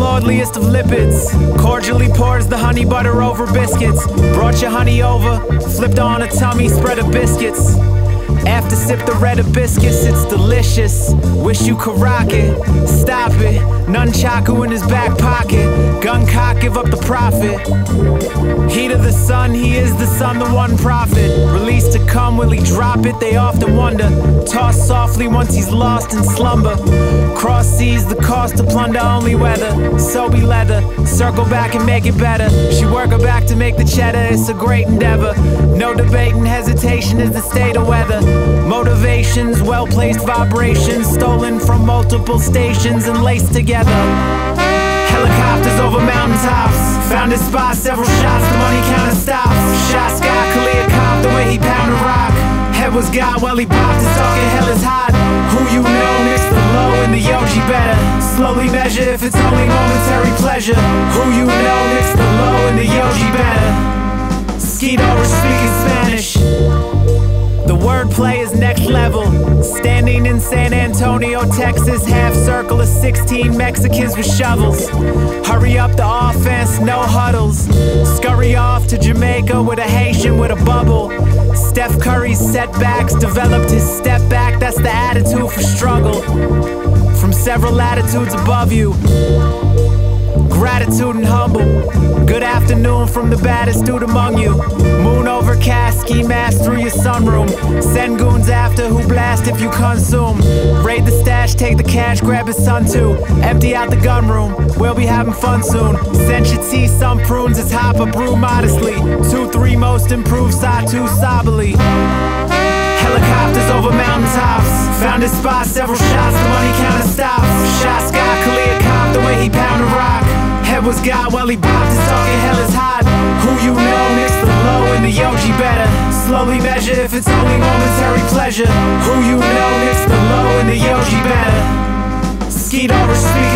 lordliest of lipids. Cordially pours the honey butter over biscuits. Brought your honey over, flipped on a tummy, spread of biscuits. After sip the red hibiscus, it's delicious. Wish you could rock it, stop it. Nunchaku in his back pocket. Gun cock, give up the profit. Heat of the sun, he is the sun, the one prophet. Release to come, will he drop it? They often wonder. Toss softly once he's lost in slumber. Cross seas, the cost to plunder only weather. So be leather, circle back and make it better. She work her back to make the cheddar, it's a great endeavor. No debating, hesitation is the state of weather. Motivations, well placed vibrations, stolen from multiple stations and laced together. Over. Found his spot, several shots, the money counter stops. Shot Scott, clear cop, the way he pounded rock. Head was God while he popped his talking hell is hot. Who you know, mix the low and the yogi better. Slowly measure if it's only momentary pleasure. Who you know, mix the low and the yogi better. Skeeto speaking Spanish. The wordplay is next level. Standing in San Antonio, Texas, half circle of 16 Mexicans with shovels. Hurry a Haitian with a bubble. Steph Curry's setbacks developed his step back, that's the attitude for struggle. From several latitudes above you. Gratitude and humble. Good afternoon from the baddest dude among you. Moon overcast, ski mask through your sunroom. Send goons after who blast if you consume. Raid the take the cash, grab his son too. Empty out the gun room, we'll be having fun soon. Send your tea, some prunes, it's hopper brew modestly. Two, three most improved, side two soberly. Helicopters over mountaintops. Found his spot, several shots, the money counter stops. Shot Scott, Kalia cop, the way he pounded rock. Head was God while he popped his talking hell is hot. Who you know, mix the low and the yogi better. Slowly measure if it's only momentary pleasure. Who you know, mix the low and the yogi better. Skeet over speed.